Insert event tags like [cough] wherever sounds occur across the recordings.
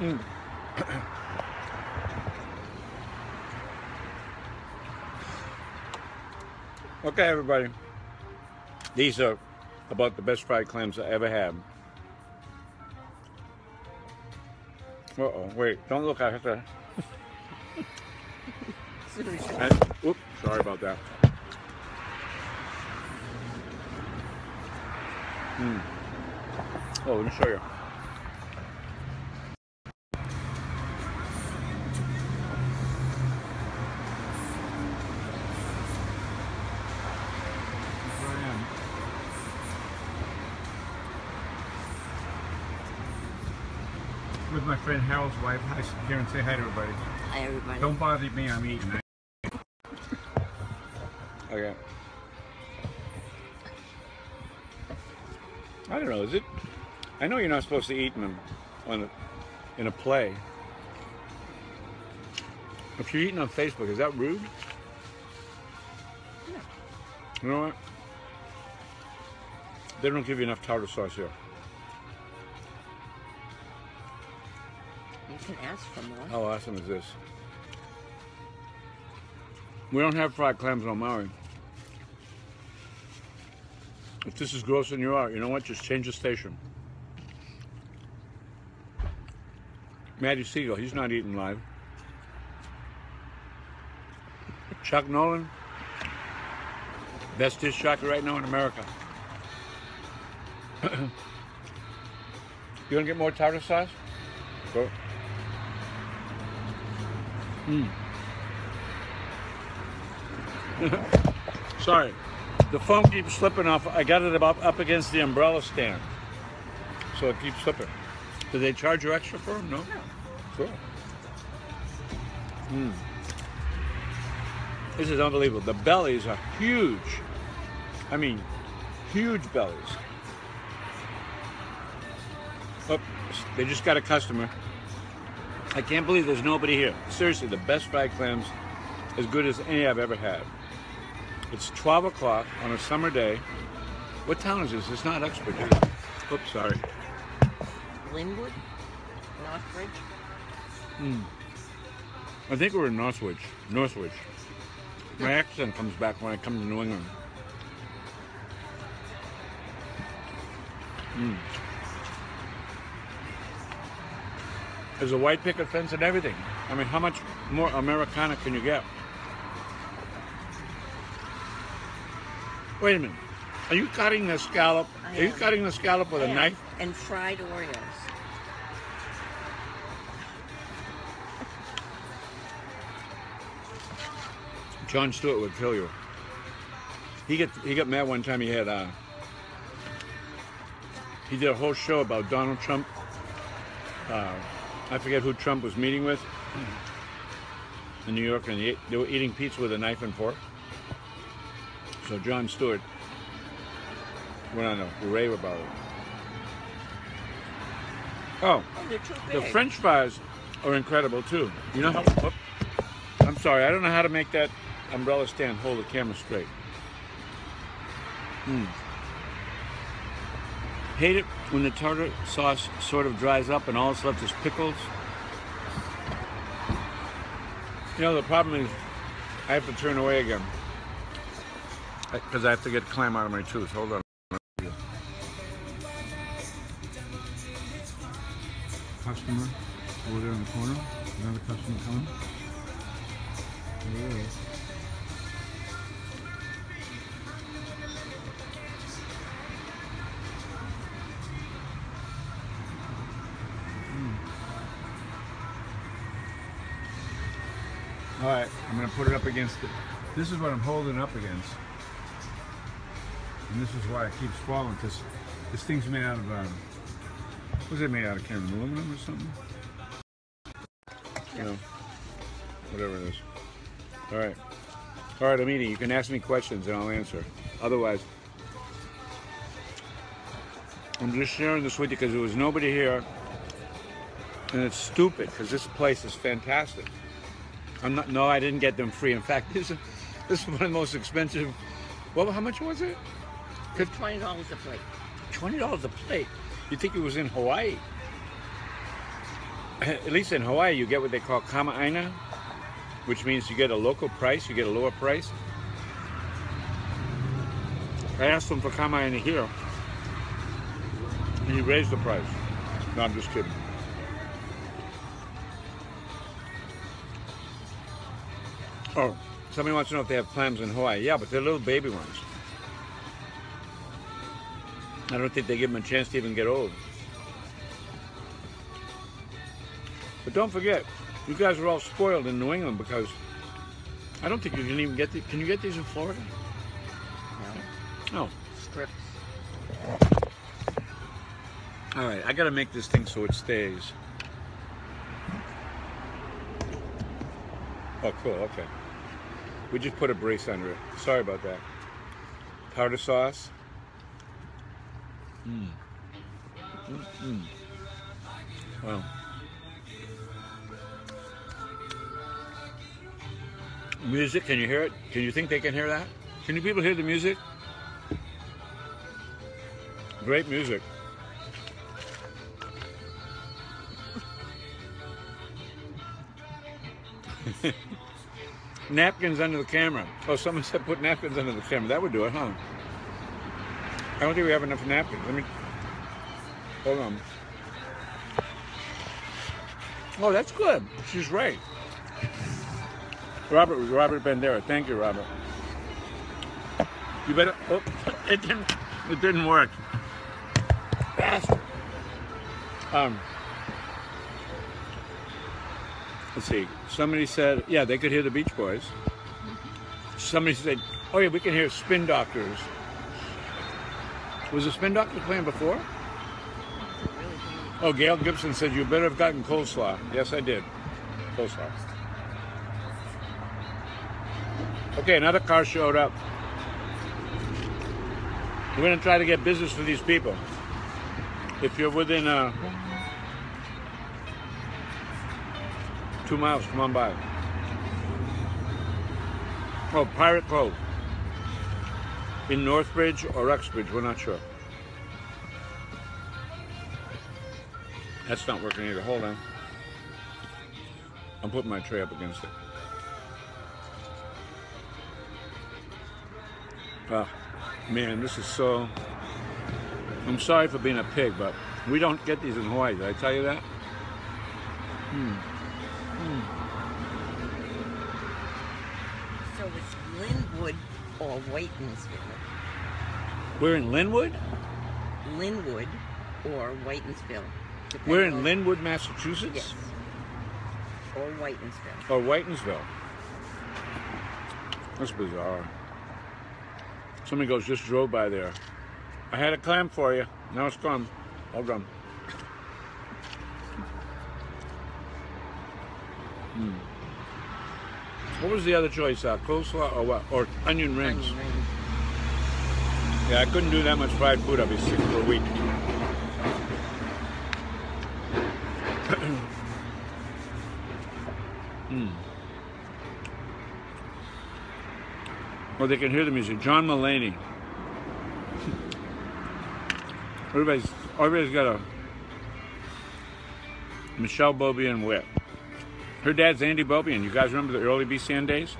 Mm. okay, everybody. These are about the best fried clams I ever had. Uh oh, wait, don't look. I have to. [laughs] And, whoop, sorry about that. Mm. Oh, let me show you. Here I am. With my friend Harold's wife. Hi, and say hi to everybody. Hi, everybody. Don't bother me, I'm eating. okay. I don't know, is it? I know you're not supposed to eat in a, on a, in a play. If you're eating on Facebook, is that rude? You know what? They don't give you enough tartar sauce here. Can ask for more. How awesome is this? We don't have fried clams on Maui. If this is grossing you out, you know what? Just change the station. Matty Siegel, he's not eating live. Chuck Nolan, best dish jockey right now in America. [clears throat] you want to get more tartar sauce? Go. [laughs] Sorry, the phone keeps slipping off. I got it about up against the umbrella stand, so it keeps slipping. Do they charge you extra for them? No. Cool. Mm. This is unbelievable. The bellies are huge. I mean, huge bellies. Oh, they just got a customer. I can't believe there's nobody here. Seriously, the best fried clams, as good as any I've ever had. It's 12 o'clock on a summer day. What town is this? It's not Uxbridge. Oops, sorry. Linwood? Northbridge? I think we're in Northwich. Northwich. My accent comes back when I come to New England. Mm. There's a white picket fence and everything. I mean, how much more Americana can you get? Wait a minute. Are you cutting the scallop? I Are you am. cutting the scallop with a And- knife? And fried Oreos. Jon Stewart would kill you. He get he got mad one time. He had uh, he did a whole show about Donald Trump. Uh, I forget who Trump was meeting with in New York, and they were eating pizza with a knife and fork. So Jon Stewart went on a rave about it. Oh, Oh, the. French fries are incredible too. You know how? Whoop. I'm sorry, I don't know how to make that umbrella stand hold the camera straight. Mm. Hate it when the tartar sauce sort of dries up and all that's left is pickles. You know, the problem is I have to turn away again because I have to get clam out of my tooth. Hold on. Customer over there in the corner. Another customer coming. There against it. This is what I'm holding up against. And this is why it keeps falling, because this thing's made out of, um, what's it made out of, Karen? Aluminum or something? You know, whatever it is. All right. All right, I'm eating. You can ask me questions and I'll answer. Otherwise, I'm just sharing this with you because there was nobody here. And it's stupid because this place is fantastic. I'm not. No, I didn't get them free. In fact, [laughs] this is this is one of the most expensive. Well, how much was it? It's twenty dollars a plate. Twenty dollars a plate. You think it was in Hawaii? [laughs] at least in Hawaii, you get what they call kama'aina, which means you get a local price, you get a lower price. I asked him for kama'aina here, and he raised the price. No, I'm just kidding. Oh, somebody wants to know if they have clams in Hawaii. Yeah, but they're little baby ones. I don't think they give them a chance to even get old. But don't forget, you guys are all spoiled in New England because I don't think you can even get these. Can you get these in Florida? No. No. Strips. All right, I got to make this thing so it stays. Oh, cool. Okay. We just put a brace under it. Sorry about that. Tartar sauce. Mmm. Mmm. Wow. Music, can you hear it? Can you think they can hear that? Can you people hear the music? Great music. [laughs] napkins under the camera. Oh, someone [laughs] said put napkins under the camera. That would do it, huh? I don't think we have enough napkins. Let me. Hold on. Oh, that's good. She's right. Robert Robert Bandera. Thank you, Robert. You better. Oh, [laughs] it didn't. It didn't work. Bastard. Um. Let's see. Somebody said, yeah, they could hear the Beach Boys. Somebody said, oh yeah, we can hear Spin Doctors. Was the Spin Doctors playing before? Oh, Gail Gibson said you better have gotten coleslaw. Yes, I did. Coleslaw. Okay, another car showed up. We're going to try to get business for these people. If you're within uh, two miles, come on by. Oh, Pirate Cove. In Northbridge or Uxbridge, we're not sure. That's not working either. Hold on. I'm putting my tray up against it. Oh, man, this is so. I'm sorry for being a pig, but we don't get these in Hawaii. Did I tell you that? Hmm. Hmm. So it's Linwood or Whitinsville. We're in Linwood? Linwood or Whitinsville. We're in Linwood, Massachusetts? Yes. Or Whitinsville. Or Whitinsville? That's bizarre. Somebody goes, just drove by there. I had a clam for you. Now it's gone. All done. What was the other choice? Uh, coleslaw or what? Or onion rings? Onion rings. Yeah, I couldn't do that much fried food. I'd be sick for a week. [coughs] Hmm. Well, they can hear the music. John Mulaney. everybody's everybody's got a Michelle Beaubien whip. Her dad's Andy Beaubien. You guys remember the early BCN days?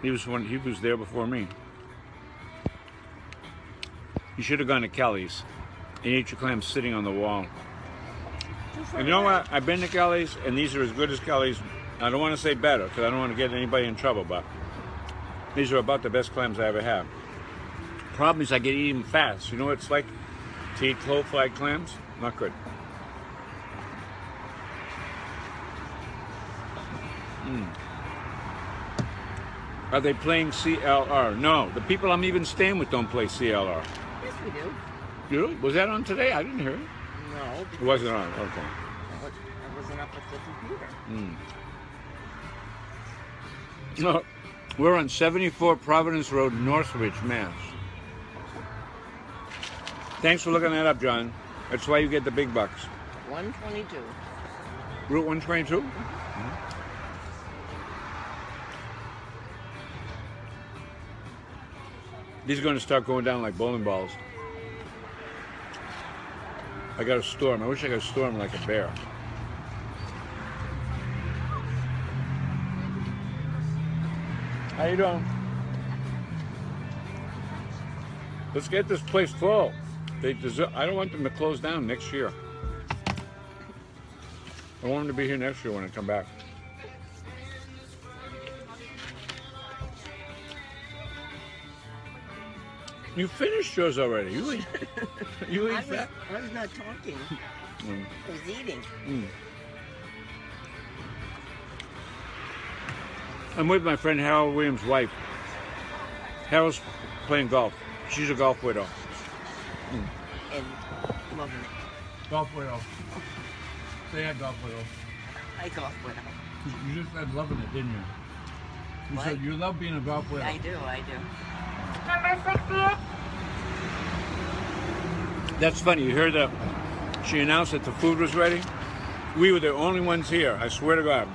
He was one. He was there before me. You should have gone to Kelly's and ate your clams sitting on the wall. And you know what? I've been to Kelly's, and these are as good as Kelly's. I don't want to say better because I don't want to get anybody in trouble, but these are about the best clams I ever had. Problem is, I get eaten fast. You know what it's like to eat clove-fried clams? Not good. Are they playing CLR? No, the people I'm even staying with don't play CLR. Yes, we do. Really? Was that on today? I didn't hear it. No, It wasn't on. Okay. I was- I wasn't up at the computer. Hmm. No, we're on 74 Providence Road, Northbridge, Mass. Thanks for looking that up, John. That's why you get the big bucks. 122. Route 122? These are going to start going down like bowling balls. I got a storm. I wish I could storm like a bear. How you doing? Let's get this place full. They deserve, I don't want them to close down next year. I want them to be here next year when I come back. You finished yours already. You eat. [laughs] You I was, that. I was not talking. Mm. I was eating. I'm with my friend Harold Williams' wife. Harold's playing golf. She's a golf widow. and loving it. Golf widow. Say hi, golf widow. I golf him. You just said loving it, didn't you? You What? said you love being a golf widow. I do, I do. Number 68. That's funny. You heard that she announced that the food was ready. We were the only ones here. I swear to God.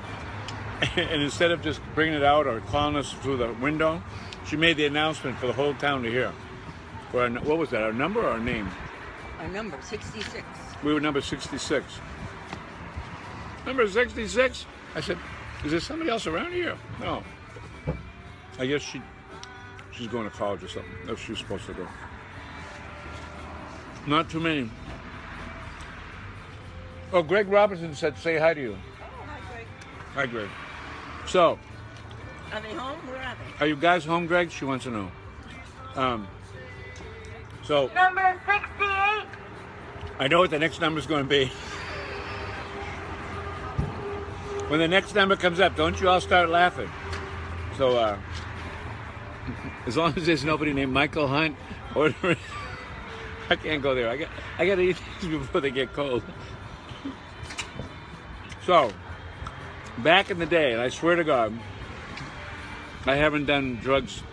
[laughs] and instead of just bringing it out or calling us through the window, she made the announcement for the whole town to hear. For our, what was that? Our number or our name? Our number, 66. We were number 66. Number 66? I said, is there somebody else around here? No. I guess she she's going to college or something. That's she's supposed to go. Not too many. Oh, Greg Robinson said say hi to you. Oh, hi, Greg. Hi, Greg. So, Are they home? Where are they? are you guys home, Greg? She wants to know. Um, so, Number 68. I know what the next number is going to be. When the next number comes up, don't you all start laughing? So, uh, as long as there's nobody named Michael Hunt, or [laughs] I can't go there. I got I got to eat these [laughs] before they get cold. So, back in the day, and I swear to God, I haven't done drugs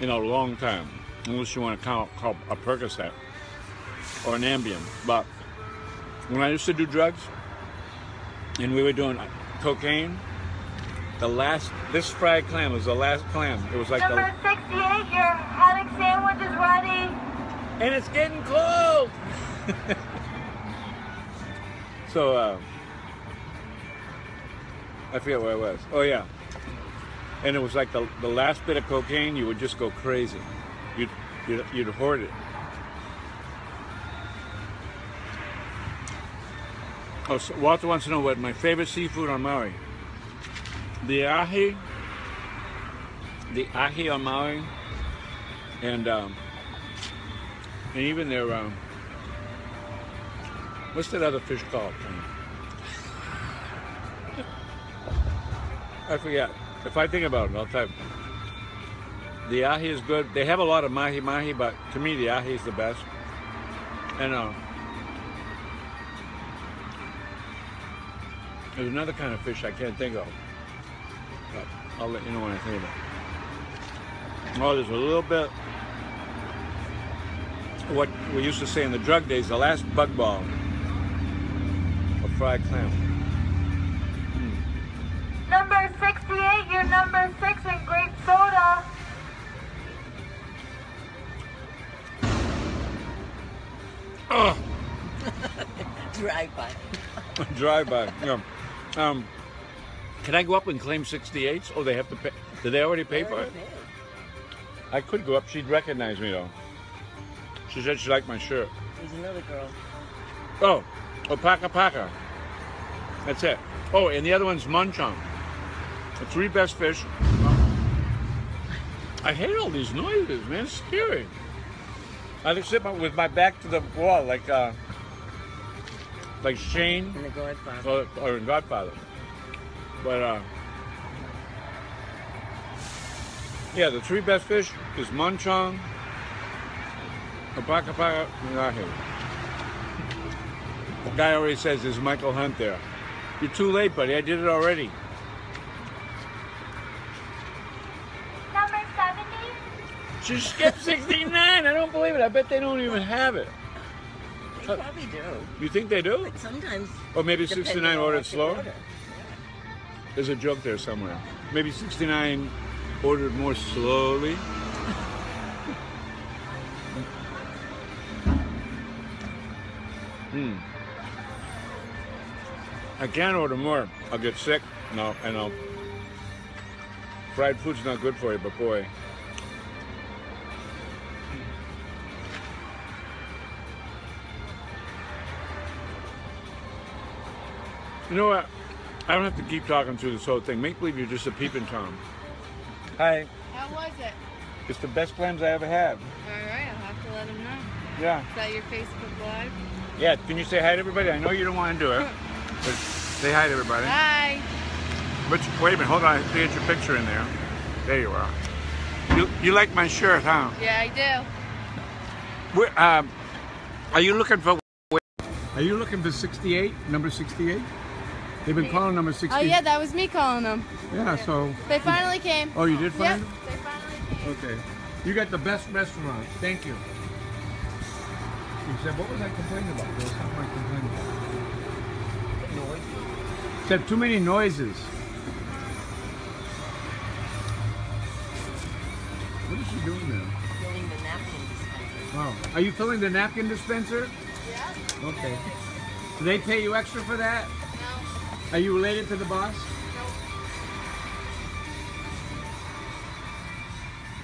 in a long time, unless you want to count, call a Percocet or an Ambien. But when I used to do drugs, and we were doing cocaine, the last this fried clam was the last clam. It was like Number the 68. Your haddock sandwich is ready. and it's getting cold. [laughs] so uh, I forget where I was. Oh yeah, and it was like the the last bit of cocaine. You would just go crazy. You'd you'd, you'd hoard it. Oh, so Walter wants to know what my favorite seafood on Maui. The ahi, the ahi on Maui, and um, and even their um, what's that other fish called? I forget. If I think about it, I'll type. The ahi is good. They have a lot of mahi mahi, but to me the ahi is the best. And uh, there's another kind of fish I can't think of. But I'll let you know when I think of it. Oh, there's a little bit. What we used to say in the drug days, the last bug ball of fried clam. Number 68. Your number 6 in grape soda. Drive by. drive by. Yeah. Um, can I go up and claim 68s? Oh, they have to pay. Did they already pay for it? I could go up. She'd recognize me though. She said she liked my shirt. There's another girl. Oh, oh, Paka. That's it. Oh, and the other one's Monchong. The three best fish. I hate all these noises, man. It's scary. I just sit with my back to the wall, like uh, like Shane And the Godfather. or, or in Godfather. But uh, yeah, the three best fish is Monchong, Paka Paka, and Ahi. The guy already says there's Michael Hunt there. You're too late, buddy. I did it already. Number 70. She skipped 69. I don't believe it. I bet they don't even have it. They probably do. You think they do? But sometimes. Or maybe 69 ordered what slower? order. There's a joke there somewhere. Maybe 69 ordered more slowly. Hmm. I can't order more. I'll get sick. No, I know. Fried food's not good for you, but boy. You know what? I don't have to keep talking through this whole thing. Make believe you're just a peeping Tom. Hi. How was it? It's the best clams I ever had. All right, I'll have to let him know. Yeah. Is that your Facebook Live? Yeah. Can you say hi to everybody? I know you don't want to do it, [laughs] but say hi to everybody. Hi. But wait a minute, hold on. I have to get your picture in there. There you are. You, you like my shirt, huh? Yeah, I do. Where, um, are you looking for? Are you looking for 68? Number 68? They've been calling number 68. Oh yeah, that was me calling them. Yeah. So. They finally came. Oh, you did Yep, find them? they finally came. Okay. You got the best restaurant. Thank you. You said, what was I complaining about? There was something I complained about. Noise. Said too many noises. What is she doing there? Filling the napkin dispenser. Oh, are you filling the napkin dispenser? Yeah. Okay. Do they pay you extra for that? No. Are you related to the boss? No.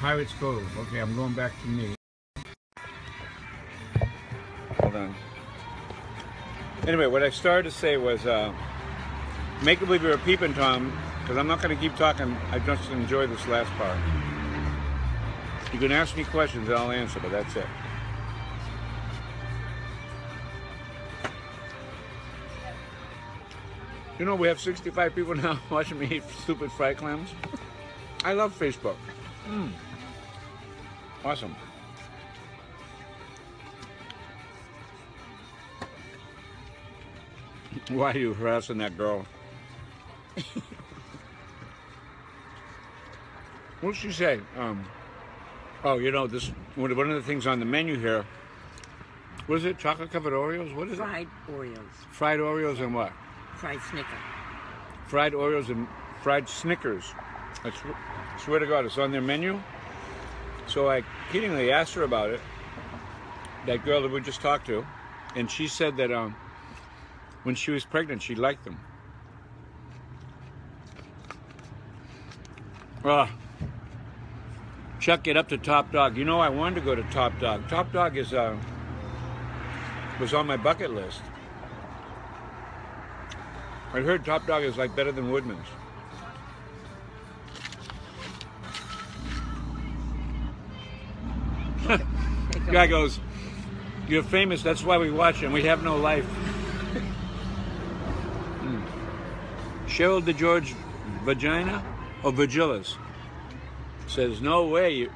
Pirates Cove. Okay, I'm going back to me. Hold on. Anyway, what I started to say was uh, make believe you're a peeping Tom, because I'm not going to keep talking. I just enjoy this last part. You can ask me questions and I'll answer, but that's it. You know, we have 65 people now [laughs] watching me eat stupid fried clams. I love Facebook. Mm. Awesome. Why are you harassing that girl? [laughs] What'd she say? Um, oh, you know, this one one of the things on the menu here. What is it? Chocolate covered Oreos? What is Fried Oreos. it? Fried Oreos and what? Fried Snicker. Fried Oreos and fried Snickers. I sw- swear to God, it's on their menu. So I kiddingly asked her about it. That girl that we just talked to, and she said that um, when she was pregnant, she liked them. Ah, Chuck, get up to Top Dog. You know, I wanted to go to Top Dog. Top Dog is uh, was on my bucket list. I heard Top Dog is like better than Woodman's. [laughs] Guy goes, "You're famous. That's why we watch, and we have no life." Mm. Cheryl DeGeorge, vagina or Virgilis says, "No way. You,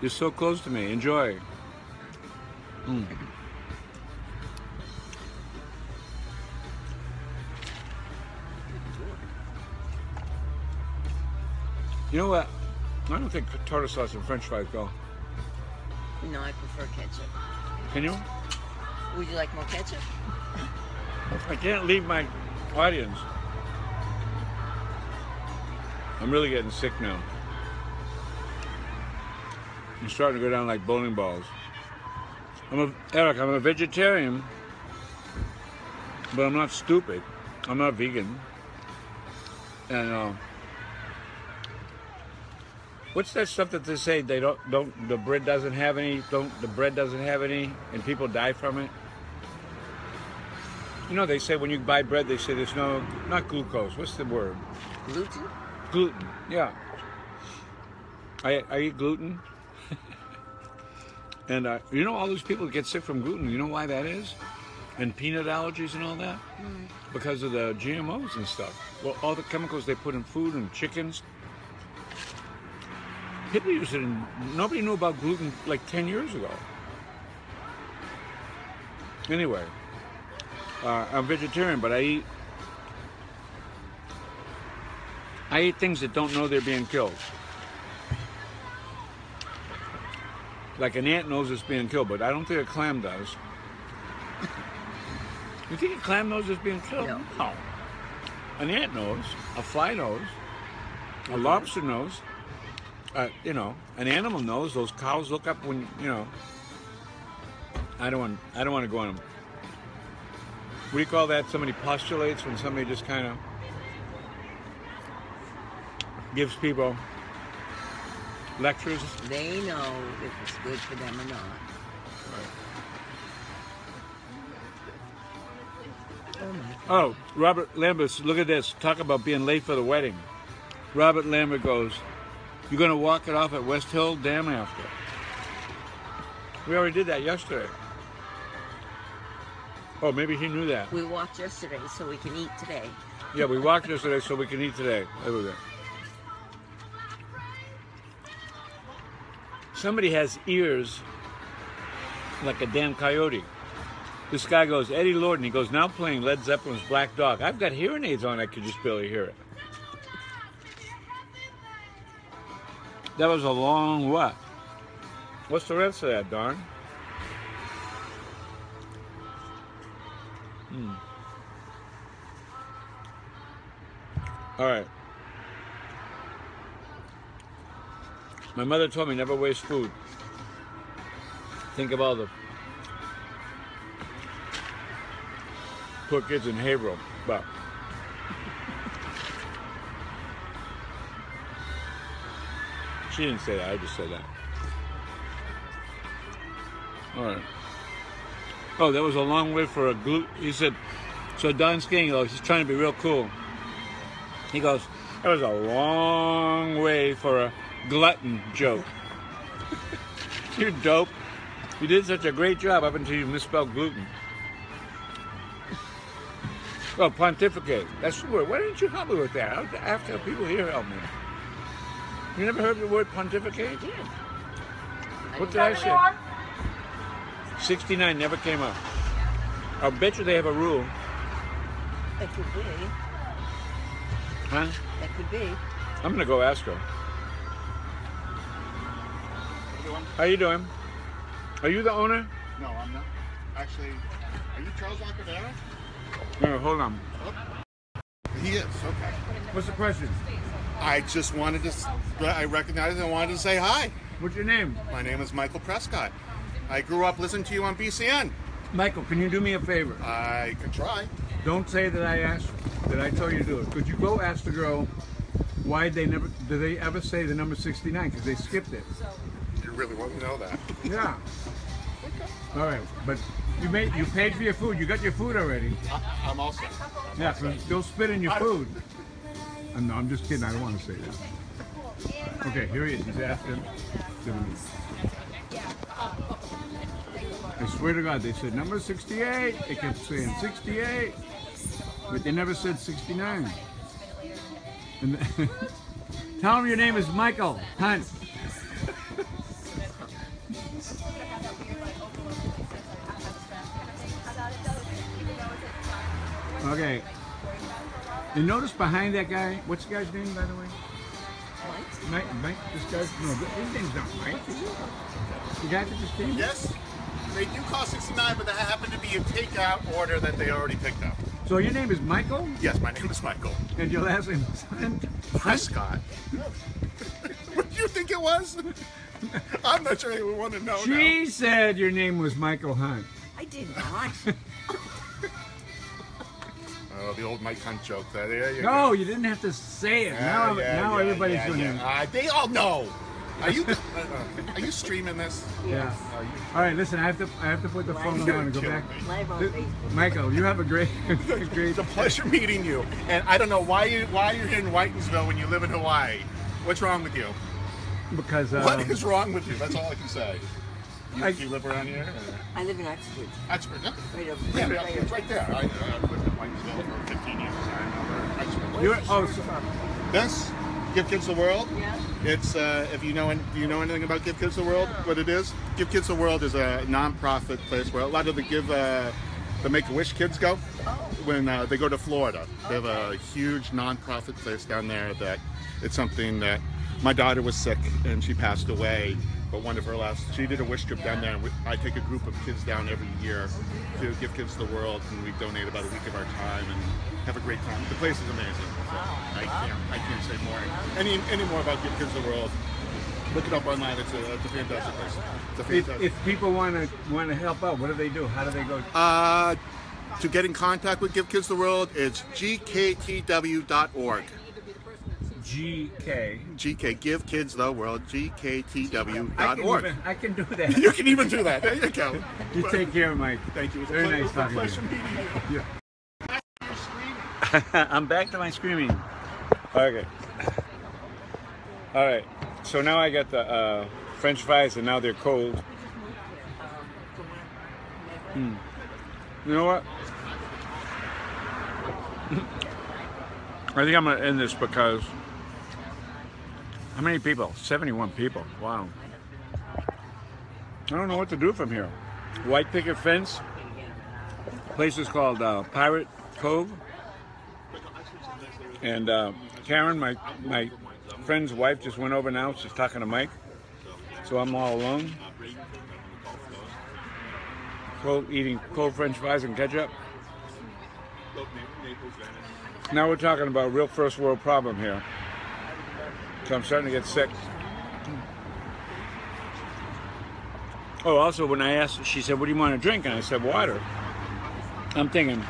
you're so close to me. Enjoy." Mm. You know what? I don't think tartar sauce and French fries go. No, I prefer ketchup. Can you? Would you like more ketchup? I can't leave my audience. I'm really getting sick now. I'm starting to go down like bowling balls. I'm a Eric. I'm a vegetarian, but I'm not stupid. I'm not vegan. And uh, what's that stuff that they say they don't don't the bread doesn't have any don't the bread doesn't have any and people die from it. You know, they say when you buy bread, they say there's no, not glucose. What's the word? Gluten? Gluten. Yeah. I, I eat gluten. [laughs] and uh, you know, all those people get sick from gluten, you know why that is? And peanut allergies and all that? Because of the GMOs and stuff. Well, all the chemicals they put in food and chickens. People used it, nobody knew about gluten like 10 years ago. Anyway, uh, I'm vegetarian, but I eat I eat things that don't know they're being killed. Like an ant knows it's being killed, but I don't think a clam does. You think a clam knows it's being killed? No. An ant knows. A fly knows. A lobster knows. Uh, you know, an animal knows. Those cows look up when you know. I don't want. I don't want to go on what do you call that? Somebody postulates when somebody just kind of gives people lectures. They know if it's good for them or not. Oh my Oh, Robert Lambert, look at this. Talk about being late for the wedding. Robert Lambert goes, You're going to walk it off at West Hill? Dam after. We already did that yesterday. Oh, maybe he knew that. We walked yesterday so we can eat today. Yeah, we walked yesterday so we can eat today. There we go. Somebody has ears like a damn coyote. This guy goes, Eddie Lord, and he goes, now playing Led Zeppelin's Black Dog. I've got hearing aids on, I could just barely hear it. That was a long what? What's the rest of that, darn? Hmm. All right. My mother told me never waste food. Think of all the poor kids in Haverhill, but she didn't say that. I just said that. All right. Oh, that was a long way for a glue. He said, so Don Skiing, though, he's trying to be real cool. He goes, that was a long way for a glutton joke. [laughs] You're dope. You did such a great job up until you misspelled gluten. Oh, pontificate. That's the word. Why didn't you help me with that? I have to have people here help me. You never heard the word pontificate? What did I say? 69 never came up. I'll bet you they have a rule. That could be. Huh? That could be. I'm gonna go ask her. How you doing? Are you the owner? No, I'm not. Actually, are you Charles Laquidara? No, hold on. He is. Okay. What's the question? I just wanted to. I recognized and wanted to say hi. What's your name? My name is Michael Prescott. I grew up listening to you on BCN. Michael, can you do me a favor? I could try. Don't say that I asked, that I told you to do it. Could you go ask the girl why they never, do they ever say the number 69? Because they skipped it. You really want to know that? Yeah. All right, but you made, you paid for your food. You got your food already. I, I'm all set. Yeah, so don't spit in your food. Uh, no, I'm just kidding. I don't want to say that. Okay, here he is. He's asking. I swear to God, they said number 68. They kept saying 68, but they never said 69. And [laughs] tell them your name is Michael Hunt. [laughs] Okay. And notice behind that guy, what's the guy's name, by the way? What? Mike, Mike, this guy's, no, his name's not Mike, is it? The guy that just came? Yes, they do cost 69, but that happened to be a takeout order that they already picked up. So your name is Michael, Yes, my name is Michael and your last name is Hunt? Prescott. [laughs] what do you think it was? I'm not sure anyone want to know. now. She said your name was Michael Hunt. I did not. [laughs] Oh, the old Mike Hunt joke. There, there you No, go. you didn't have to say it. Yeah, now yeah, now yeah, everybody's yeah, going yeah. to. Uh, they all know. Are you? [laughs] uh, uh, are you streaming this? Yeah. Are? All right, listen, I have to I have to put the phone You're down and go back. Live on Facebook. Michael, you have a great, [laughs] [laughs] great. It's a pleasure meeting you. And I don't know why you why you're here in Whitinsville when you live in Hawaii. What's wrong with you? Because uh, what is wrong with you? That's all I can say. You, I- you live around here? I live in Oxford. Oxford. Yeah, Right over yeah, right yeah, it's right there. I, uh, lived in Whitinsville for 15 years. I remember Oxford. you're oh the so, shirt? This, Give Kids the World. Yeah. It's uh, if you know do you know anything about Give Kids the World? What it is? Give Kids the World is a non-profit place where a lot of the give uh, the Make a Wish kids go when uh, they go to Florida. They have a huge non-profit place down there that it's something that my daughter was sick and she passed away. But one of her last, she did a wish trip down there. And we, I take a group of kids down every year to give kids the world, and we donate about a week of our time and have a great time. The place is amazing. So I can't, I can't say more. Any, any more about Give Kids the World? Look it up online. It's a, it's a fantastic place. It's a if, fantastic. if people want to want to help out, what do they do? How do they go? Uh, to get in contact with Give Kids the World, it's gktw.org. GK. GK, Give Kids the World, gktw.org. I can, I can do that. You can even do that. There you go. you take care, Mike. Thank you. It was Very ple- nice it was a talking to pleasure you. meeting you. [laughs] I'm back to my screaming. Okay. All right. So now I got the uh, French fries, and now they're cold. Hmm. You know what? [laughs] I think I'm gonna end this because how many people? 71 people. Wow. I don't know what to do from here. White picket fence. Place is called uh, Pirate Cove. And uh, Karen, my my friend's wife, just went over now. She's talking to Mike, so I'm all alone. Cold, eating cold French fries and ketchup. Now we're talking about real first world problem here. So I'm starting to get sick. Oh, also when I asked, she said, "What do you want to drink?" And I said, "Water." I'm thinking,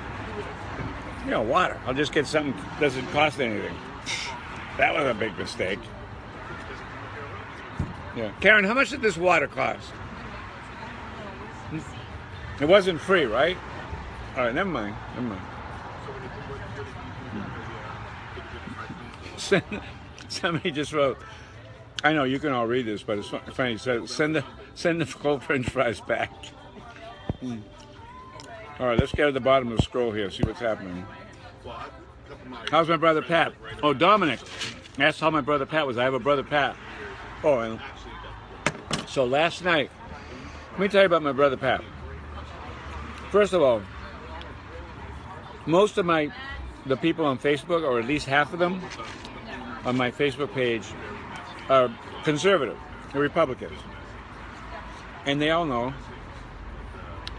you know, water. I'll just get something that doesn't cost anything. That was a big mistake. Yeah. Karen, how much did this water cost? It wasn't free, right? All right, never mind. Never mind. [laughs] [laughs] Somebody just wrote. I know you can all read this, but it's funny. Says, "Send the send the [laughs] cold French fries back." Hmm. All right, let's get to the bottom of the scroll here. See what's happening. How's my brother Pat? Oh, Dominic. Asked how my brother Pat was. I have a brother Pat. Oh, and so last night, let me tell you about my brother Pat. First of all, most of my the people on Facebook, or at least half of them on my Facebook page, are conservative, they're Republicans, and they all know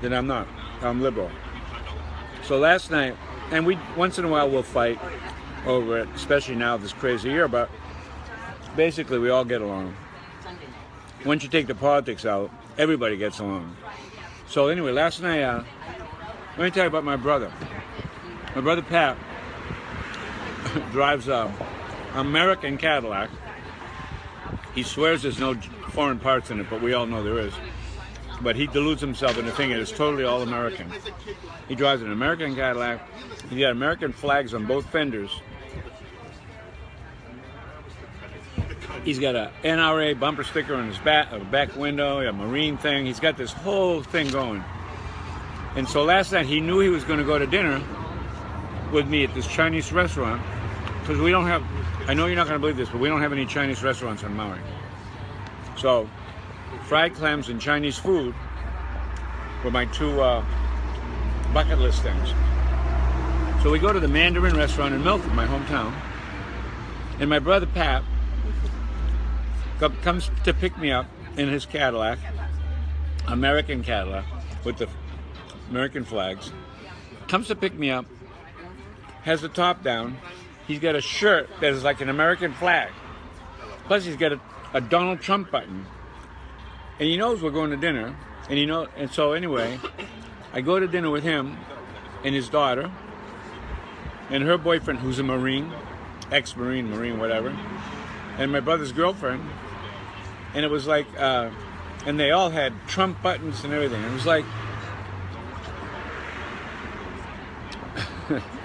that I'm not. I'm liberal. So last night, and we once in a while we'll fight over it, especially now this crazy year. But basically, we all get along. Once you take the politics out, everybody gets along. So anyway, last night, uh, let me tell you about my brother. My brother Pat [laughs] drives a American Cadillac. He swears there's no foreign parts in it, but we all know there is. But he deludes himself into thinking it's totally all American. He drives an American Cadillac. He's got American flags on both fenders. He's got a NRA bumper sticker on his back, uh, back window, a Marine thing. He's got this whole thing going. And so last night he knew he was going to go to dinner with me at this Chinese restaurant because we don't have. I know you're not going to believe this, but we don't have any Chinese restaurants on Maui. So, fried clams and Chinese food were my two uh, bucket list things. So we go to the Mandarin restaurant in Milford, my hometown, and my brother Pat comes to pick me up in his Cadillac, American Cadillac, with the American flags. Comes to pick me up, has the top down. He's got a shirt that is like an American flag. Plus, he's got a, a Donald Trump button. And he knows we're going to dinner. And you know, and so anyway, I go to dinner with him and his daughter and her boyfriend, who's a Marine, ex-Marine, Marine, whatever, and my brother's girlfriend. And it was like, uh, and they all had Trump buttons and everything. It was like, [laughs]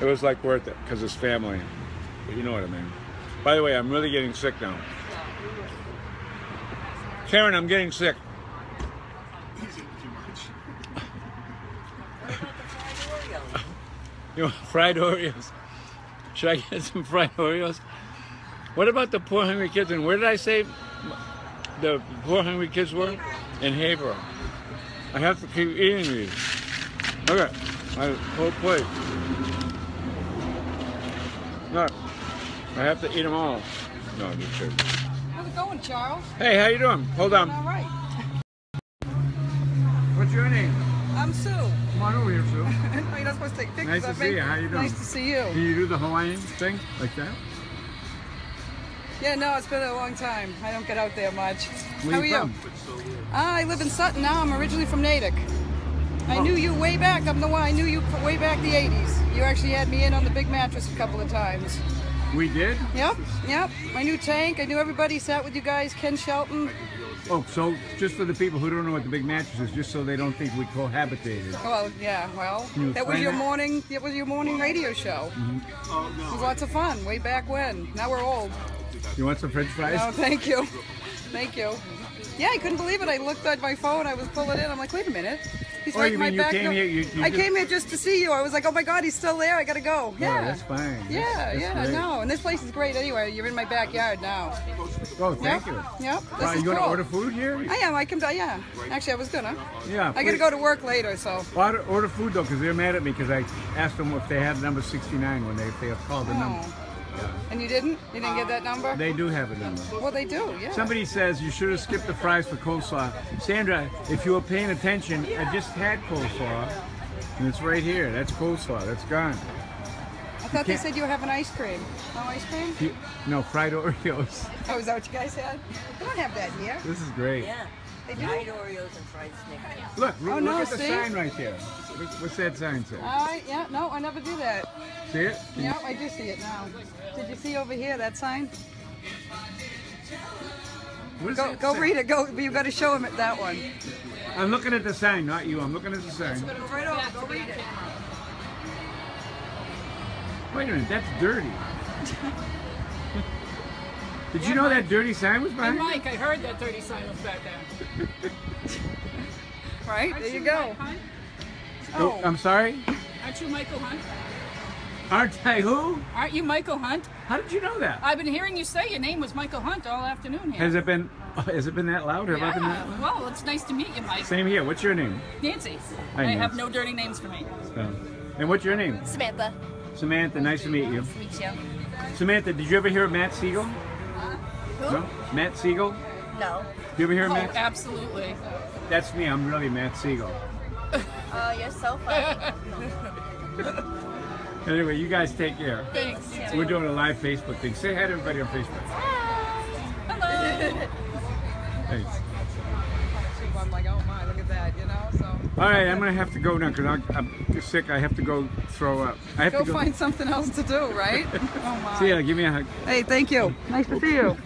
it was like worth it because it's family. You know what I mean. By the way, I'm really getting sick now. Karen, I'm getting sick. [laughs] You want fried Oreos? Should I get some fried Oreos? What about the poor hungry kids? And where did I say the poor hungry kids were? In Haverhill. I have to keep eating these. Okay, my whole plate. Look, I have to eat them all. No, I'm just kidding. How's it going, Charles? Hey, how you doing? Hold on. All right. What's your name? I'm Sue. Come on over here, Sue. [laughs] you're not supposed to take pictures Nice to see you. How you doing? Nice to see you. Can you do the Hawaiian thing like that? Yeah, no, it's been a long time. I don't get out there much. Where How are you you? from? Ah, I live in Sutton now. I'm originally from Natick. I knew you way back. I'm the one. I knew you way back the 80s. You actually had me in on the big mattress a couple of times. We did? Yep, yep. I knew Tank. I knew everybody. Sat with you guys. Ken Shelton. Oh, so just for the people who don't know what the big mattress is, just so they don't think we cohabitated. Well, yeah. Well, that was your that? morning. That was your morning radio show. Mm-hmm. It was lots of fun way back when. Now we're old. You want some French fries? Oh, thank you. Thank you. Yeah, I couldn't believe it. I looked at my phone. I was pulling in. I'm like, wait a minute. He's Oh, right you in my back. came here- you- you I just- came here just to see you. I was like, oh my God, he's still there. I gotta go. Oh, Yeah. that's fine. Yeah, That's- yeah, that's no. And this place is great anyway. You're in my backyard now. Oh, thank yep. you. Yep. This Wow, you gonna cool. order food here? I am. I can. Yeah. Actually, I was gonna. Yeah. I gotta go to work later, so. Order, order food though, because they're mad at me because I asked them if they had number 69 when they if they have called the oh. number. And you didn't? You didn't get that number? They do have a number. Well, they do. Yeah. Somebody says you should have skipped the fries for coleslaw. Sandra, if you were paying attention, I just had coleslaw. And it's right here. That's coleslaw. That's gone. I thought they said you were having ice cream. No ice cream? You- no, fried Oreos. Oh, is that what you guys had? We don't have that here. This is great. Yeah. They do? Fried Oreos and fried Snickers. Look, oh, look, Oh, no, at the see? sign right there. What's that sign say? All right. Yeah. No, I never do that. See it? Yeah, I do see it now. Did you see over here that sign? What Go, go say? read it. Go. You've got to show him that one. I'm looking at the sign, not you. I'm looking at the sign. It's right over. Go read it. Wait a minute, that's dirty. [laughs] Did you know that dirty sign was Hey, behind? Mike, I heard that dirty sign was back there. [laughs] Right there you go. Hunt? Oh, Oh, I'm sorry. Aren't you Michael Hunt? Aren't I who? Aren't you Michael Hunt? How did you know that? I've been hearing you say your name was Michael Hunt all afternoon here. Has it been? [laughs] Has it been that loud? Have I been that yeah. loud? Well, it's nice to meet you, Mike. Same here. What's your name? Nancy. Hi, I have no dirty names for me. Oh. And what's your name? Samantha. Samantha. Nice to meet you. Nice to Meet you. Samantha, did you ever hear of Matt Siegel? No. Matt Siegel. No. You ever hear of Oh, Matt? absolutely. That's me. I'm really Matt Siegel. Oh, [laughs] you're so funny. [laughs] Anyway, you guys take care. Thanks. We're doing a live Facebook thing. Say hi to everybody on Facebook. Hello. Thanks. I'm like, oh my, look at that, you know. So All right, I'm gonna have to go now because I'm sick. I have to go throw up. I have go to go. find something else to do, right? [laughs] Oh my. See ya. Give me a hug. Hey, thank you. Nice to see you.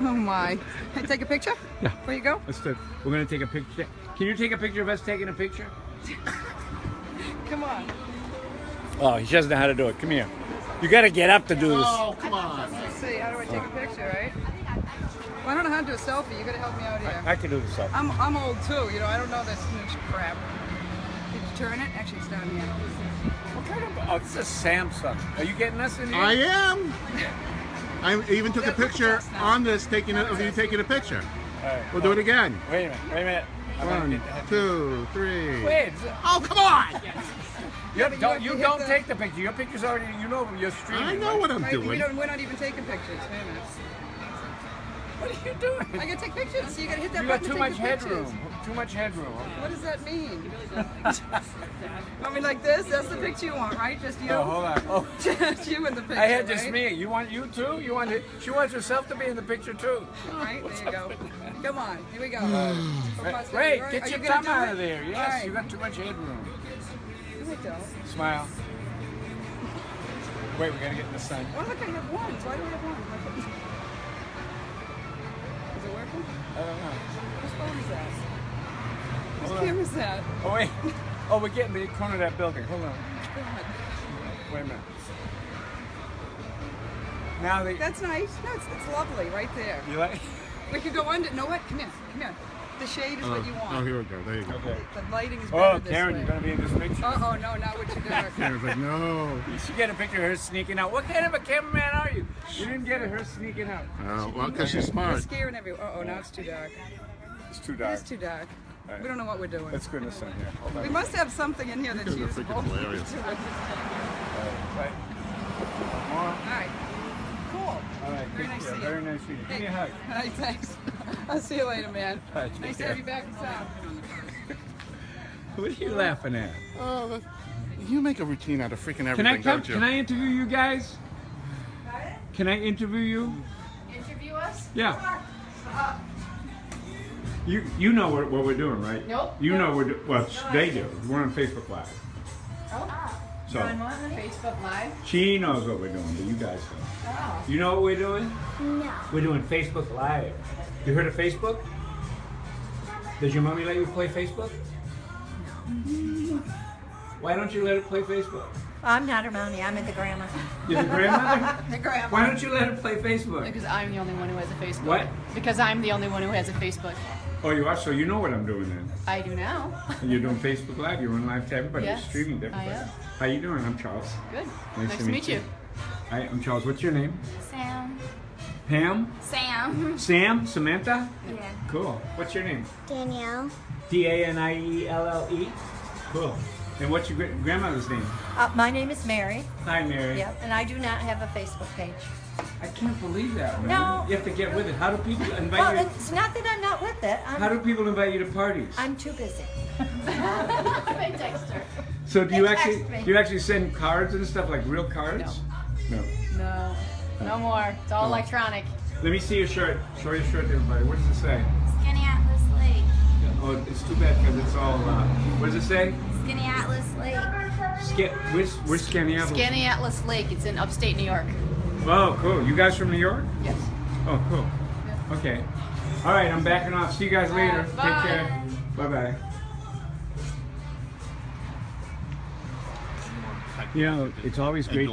Oh my. Hey, take a picture? Yeah. Where you go? Let's do. We're gonna take a picture. Can you take a picture of us taking a picture? [laughs] Come on. Oh, he doesn't know how to do it. Come here. You got to get up to do this. Oh, come on. Let's see. How do I take a picture, right? Well, I don't know how to do a selfie. You gotta help me out here. I can do the selfie. I'm, I'm old too, you know, I don't know this new crap. Did you turn it? Actually, it's down here. What kind of? Oh, this is Samsung. Are you getting this in here? I am. I even took a Yeah, look picture on this, taking it, of you taking a picture. All right. We'll do it again. Wait a minute. Wait a minute. I'm gonna One, get the head- two, three. Wait. Oh, come on! [laughs] You don't, you you don't the- take the picture. Your picture's already. You know you're streaming. I know right? what I'm Right, we doing. don't, we're not even taking pictures. Wait a minute. What are you doing? I gotta take pictures. So you gotta hit that You got button too to much take the pictures. headroom. Too much headroom. What does that mean? I mean, like this? That's the picture you want, right? Just you? Oh, hold on. Oh, [laughs] Just you in the picture. I had just right? me. You want you too? You want it? She wants herself to be in the picture too. All right, [laughs] there you go. Come on, here we go. Right, get your thumb out of there. Yes, Right. you got too much headroom. Smile. Wait, we gotta get in the sun. Oh, look, I have one. Why do I have one? Is it working? I don't know. Whose phone is that? Hold Whose on. camera is that? Oh wait. Oh, we're getting the corner of that building. Hold on. God. Wait a minute. Now they. That's nice. No, it's, it's lovely right there. You like? We could go under. No, what? Come here. Come here. The shade is what you want. Oh, here we go. There you go. Okay. The lighting is better Oh, this Karen, way. you're gonna be in this picture. Uh oh, no, not with your dark. [laughs] Karen's like, no. You should get a picture of her sneaking out. What kind of a cameraman are you? You didn't get her sneaking out. Oh, well, because she's You're smart. scaring everyone. Uh oh, now it's too dark. It's too dark. It's too dark. All right. We don't know what we're doing. Let's go in the sun here. Hold on. We must have something in here that's This is usable. freaking hilarious. Right. More. All right. Cool. All right. Very nice Yeah, to see Very nice to meet you. Give me a hug. All right, thanks. I'll see you later, man. All right, take nice to care. have you back in town. What are you laughing at? Oh, that- you make a routine out of freaking everything, Can I come? don't you? Can I interview you guys? Can I interview you? Interview us? Yeah. You you know what, what we're doing, right? Nope. You know we're do- well they do. We're on Facebook Live. Oh. So Facebook Live. she knows what we're doing, but you guys don't. Oh. You know what we're doing? No. We're doing Facebook Live. You heard of Facebook? Does your mommy let you play Facebook? No. Why don't you let her play Facebook? I'm not her mommy. I'm at the grandma. You're the grandmother? [laughs] The grandma. Why don't you let her play Facebook? Because I'm the only one who has a Facebook. What? Because I'm the only one who has a Facebook. Oh, you are? So you know what I'm doing then. I do now. You're doing Facebook Live. You're on live to everybody. Yes, You're streaming to I am. How you doing? I'm Charles. Good. Nice to meet you. Hi, I'm Charles. What's your name? Sam. Pam? Sam. Sam? Samantha? Yeah. Cool. What's your name? Danielle. D A N I E L L E? Cool. And what's your grandmother's name? Uh, my name is Mary. Hi, Mary. Yep, and I do not have a Facebook page. I can't believe that, man. No. You have to get with it. How do people invite Well, you? it's not that I'm not with it. How I'm, do people invite you to parties? I'm too busy. [laughs] I text her. So do you actually do you actually send cards and stuff like real cards? No. No. No more. It's all electronic. Let me see your shirt. Show your shirt everybody. What does it say? Skaneateles Lake. Oh, it's too bad because it's all. Uh, what does it say? Skaneateles Lake. Sk- where's where's Skinny Apple? Skinny Atlas Lake. It's in upstate New York. Oh, cool. You guys from New York? Yes. Oh, cool. Okay. All right, I'm backing off. See you guys later. right, Take bye. care. Bye bye. You know, it's always great.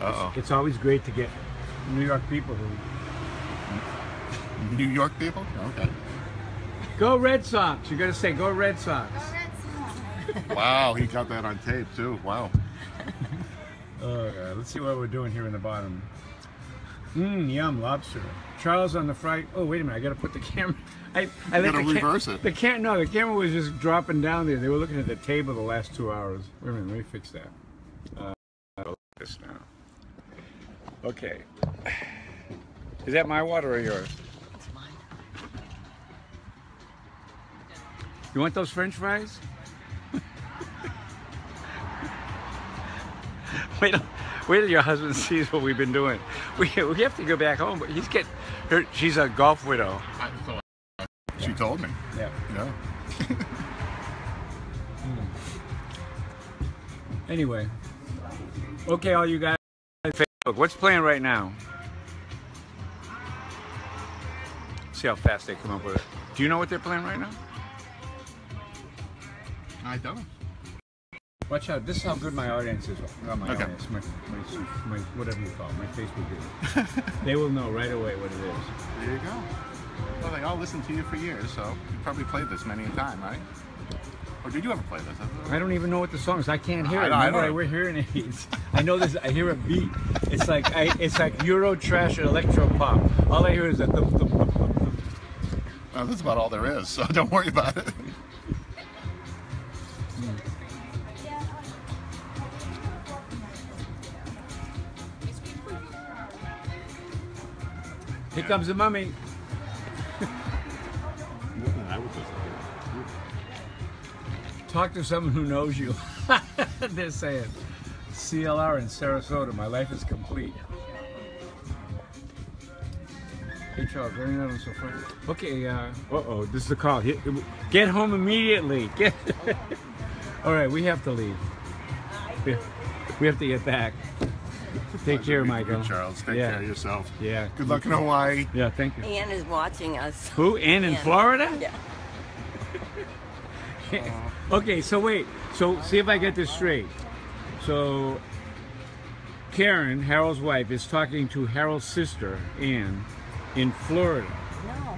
Angel Doug knows. Uh oh. It's always great to get New York people who New York people? Okay. go Red Sox. You got to say go Red Sox. Wow, he got that on tape too. Wow. [laughs] Oh, God. Let's see what we're doing here in the bottom. Mmm, yum, lobster. Charles on the fry. Oh, wait a minute. I got to put the camera. [laughs] I, I let gotta reverse it. The cam. No, the camera was just dropping down there. They were looking at the table the last two hours. Wait a minute. Let me fix that. Uh, I'll this now. Okay. Is that my water or yours? It's mine. You want those French fries? wait, till- wait till your husband sees what we've been doing. We, we have to go back home, but he's getting her. She's a golf widow. She told me. Yeah. Yeah. [laughs] Anyway, okay, all you guys. On Facebook. What's playing right now? See how fast they come up with it. Do you know what they're playing right now? I don't. Watch out. This is how good my audience is. Not my Okay. audience. My, my, my, whatever you call it, my Facebook group. [laughs] they will know right away what it is. There you go. Well, they all listened to you for years, so you probably played this many a time, right? Or did you ever play this? I don't even know what the song is. I can't hear I- it. I I, wear hearing aids. [laughs] I know this. I hear a beat. It's like I, it's like Euro trash and electro pop. All I hear is that. Thump, thump, thump, thump, thump. Well, that's about all there is, so [laughs] don't worry about it. Here comes the mummy. Talk to someone who knows you. [laughs] They're saying, CLR in Sarasota, my life is complete. Hey Charles, very nice so far. Okay, uh, uh-oh, this is a call. Get home immediately. [laughs] Get. All right, we have to leave. We- We have to get back. Take care, Michael. Charles, take Yeah. care of yourself. Yeah. Good luck in Hawaii. Yeah, thank you. Ann is watching us. Who? Ann in Ann. Florida? Yeah. [laughs] okay, so wait. So see if I get this straight. So Karen, Harold's wife, is talking to Harold's sister, Ann, in Florida. No.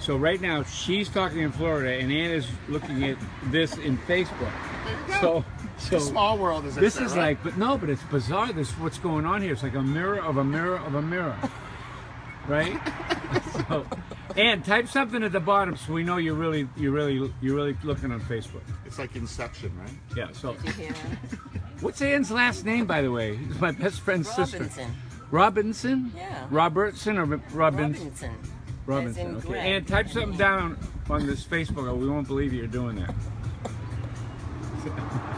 So right now she's talking in Florida, and Ann is looking at this in Facebook. So, so Small world, they this is right? like, but no, but it's bizarre. This what's going on here. It's like a mirror of a mirror of a mirror, [laughs] right? So, and type something at the bottom so we know you're really, you're really, you're really looking on Facebook. It's like Inception, right? Yeah. So, Yeah. what's Ann's last name, by the way? It's my best friend's sister. Robinson. Robinson. Yeah. Robertson or Robins? Robinson. Robinson. Okay. Greg. And type something down on this Facebook, or we won't believe you're doing that. [laughs]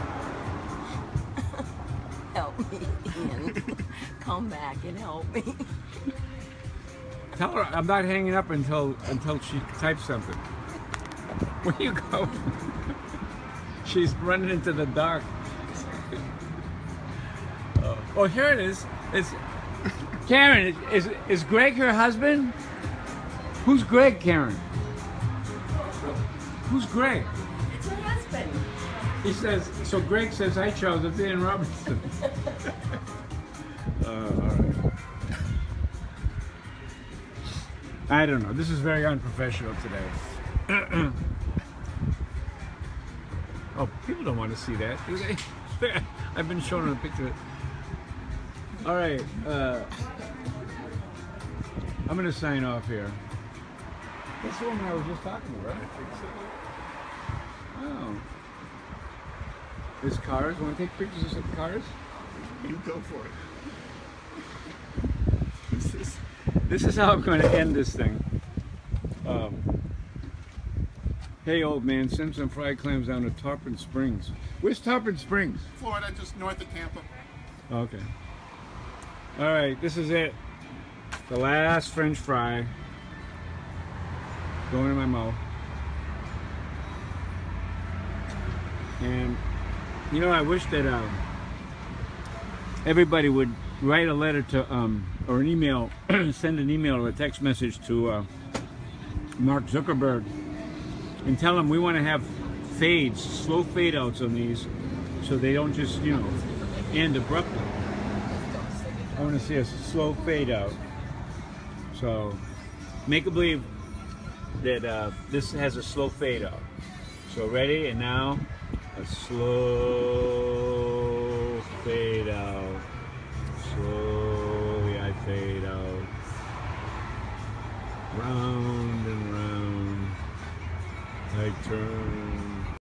Help me, Ian. Come back and help me. Tell her I'm not hanging up until until she types something. [laughs] Where you go? [laughs] She's running into the dark. oh. oh, here it is. It's Karen. Is is Greg her husband? Who's Greg, Karen? Who's Greg? It's her husband. He says. So Greg says I chose. Dan Robinson. [laughs] uh, all right. I don't know. This is very unprofessional today. [clears throat] oh, people don't want to see that, do [laughs] they? I've been them a picture. All right. Uh, I'm going to sign off here. That's the woman I was just talking about, right? Oh. There's cars. Want to take pictures of some cars? You go for it. This is, this is how I'm going to end this thing. Um, hey, old man, send some fried clams down to Tarpon Springs. Where's Tarpon Springs? Florida, just north of Tampa. Okay. All right, this is it. The last French fry going in my mouth. And you know, I wish that um, everybody would write a letter to um, or an email, [clears throat] send an email or a text message to uh, Mark Zuckerberg and tell him we want to have fades, slow fade outs on these, so they don't just you know end abruptly. I want to see a slow fade out. So make a believe that uh, this has a slow fade out. So ready and now a slow fade out. Round and round. I turn